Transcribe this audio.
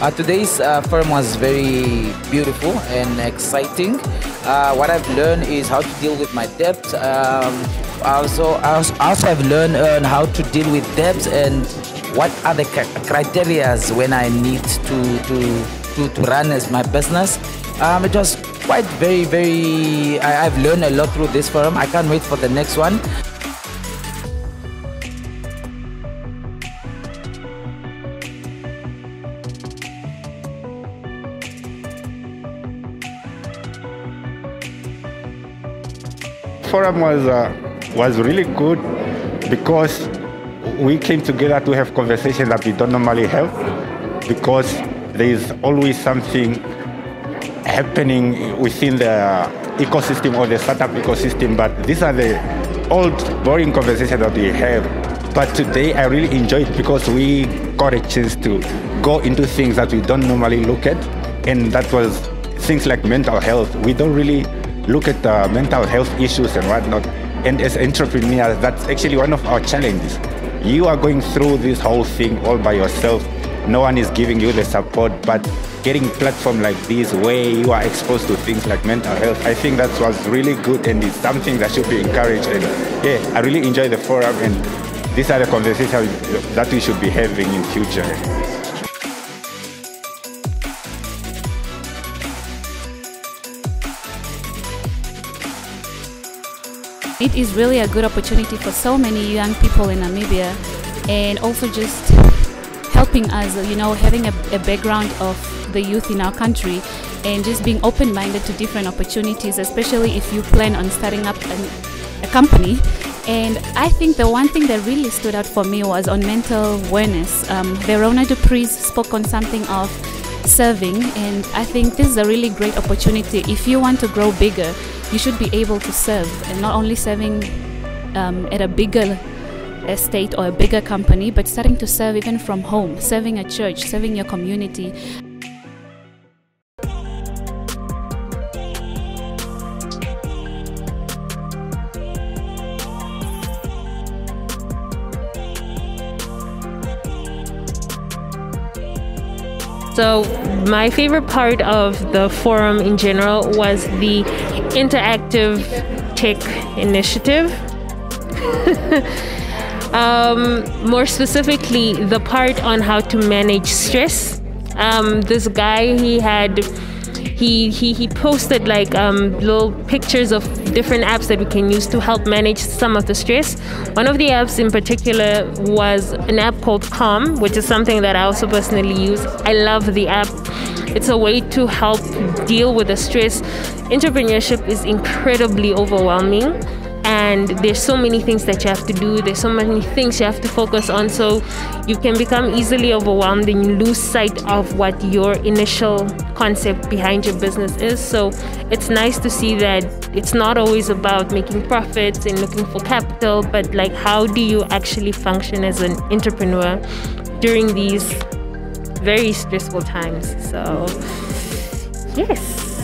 Uh, today's uh, forum was very beautiful and exciting. Uh, what I've learned is how to deal with my debt. Um, also, also, I've learned uh, how to deal with debts and what are the criteria when I need to, to, to, to run as my business. Um, it was quite very, very, I, I've learned a lot through this forum. I can't wait for the next one. Forum was uh, was really good because we came together to have conversations that we don't normally have because there is always something happening within the ecosystem or the startup ecosystem but these are the old boring conversations that we have. But today I really enjoyed because we got a chance to go into things that we don't normally look at and that was things like mental health. We don't really look at the mental health issues and whatnot. And as entrepreneurs, that's actually one of our challenges. You are going through this whole thing all by yourself. No one is giving you the support, but getting platform like this where you are exposed to things like mental health, I think that was really good and it's something that should be encouraged. And yeah, I really enjoy the forum and these are the conversations that we should be having in future. It is really a good opportunity for so many young people in Namibia and also just helping us, you know, having a, a background of the youth in our country and just being open-minded to different opportunities, especially if you plan on starting up an, a company. And I think the one thing that really stood out for me was on mental awareness. Um, Verona Dupreez spoke on something of serving, and I think this is a really great opportunity. If you want to grow bigger, you should be able to serve, and not only serving um, at a bigger estate or a bigger company, but starting to serve even from home, serving a church, serving your community. So, my favorite part of the forum in general was the interactive tech initiative. um, more specifically, the part on how to manage stress. Um, this guy, he had he he, he posted like um, little pictures of different apps that we can use to help manage some of the stress. One of the apps in particular was an app called Calm, which is something that I also personally use. I love the app. It's a way to help deal with the stress. Entrepreneurship is incredibly overwhelming and there's so many things that you have to do there's so many things you have to focus on so you can become easily overwhelmed and you lose sight of what your initial concept behind your business is. So it's nice to see that it's not always about making profits and looking for capital but like how do you actually function as an entrepreneur during these very stressful times? So yes